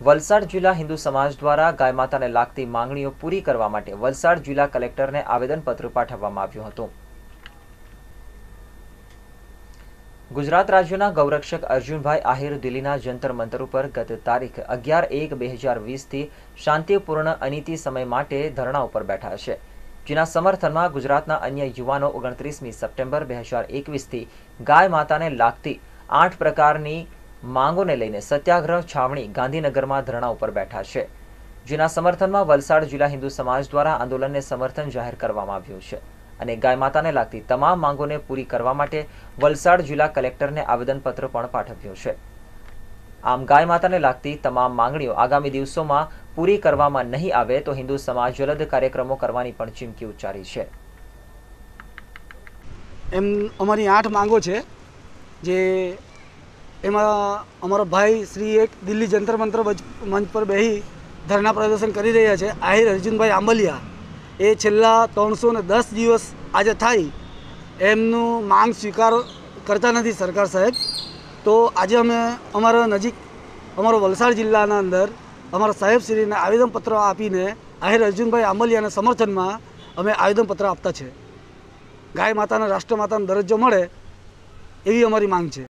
વલસાડ જિલ્લા હિન્દુ સમાજ દ્વારા ગાય માતાને લાગતી માંગણીઓ પૂરી કરવા માટે વલસાડ જિલ્લા કલેક્ટરને આવેદનપત્ર પાઠવવામાં આવ્યું હતું. ગુજરાત રાજ્યના ગૌરક્ષક અર્જુનભાઈ આહિર દિલ્હીના જંતર મંતર ઉપર ગત તારીખ અગિયાર એક બે હજાર વીસથી શાંતિપૂર્ણ અનિતિ સમય માટે ધરણા ઉપર બેઠા છે. જેના સમર્થનમાં ગુજરાતના અન્ય યુવાનો ઓગણત્રીસમી સપ્ટેમ્બર બે હજાર એકવીસથી ગાય માતાને લાગતી આઠ પ્રકારની માંગોને લઈને સત્યાગ્રહ છાવણી ગાંધીનગરમાં ધરણા ઉપર બેઠા છે, જેના સમર્થનમાં વલસાડ જિલ્લા હિન્દુ સમાજ દ્વારા આંદોલનને સમર્થન જાહેર કરવામાં આવ્યું છે અને ગાય માતાને લાગતી તમામ માંગોને પૂરી કરવા માટે વલસાડ જિલ્લા કલેક્ટરને આવેદનપત્ર પણ પાઠવ્યું છે. આમ ગાય માતાને લાગતી તમામ માંગણીઓ આગામી દિવસોમાં પૂરી કરવામાં નહીં આવે તો હિન્દુ સમાજ જલદ કાર્યક્રમો કરવાની પણ ચીમકી ઉચ્ચારી છે. એમ અમારી આઠ માંગો છે, જે એમાં અમારો ભાઈ શ્રી એક દિલ્હી જંતર મંત્ર મંચ પર બેહી ધરણા પ્રદર્શન કરી રહ્યા છે. આહિર અર્જુનભાઈ આંબલિયા. એ છેલ્લા ત્રણસો ને દસ દિવસ આજે થાય. એમનું માંગ સ્વીકાર કરતા નથી સરકાર સાહેબ. તો આજે અમે અમારા નજીક, અમારો વલસાડ જિલ્લાના અંદર અમારા સાહેબશ્રીને આવેદનપત્ર આપીને આહિર અર્જુનભાઈ આંબલિયાના સમર્થનમાં અમે આવેદનપત્ર આપતા છે. ગાય માતાના રાષ્ટ્રમાતાનો દરજ્જો મળે એવી અમારી માંગ છે.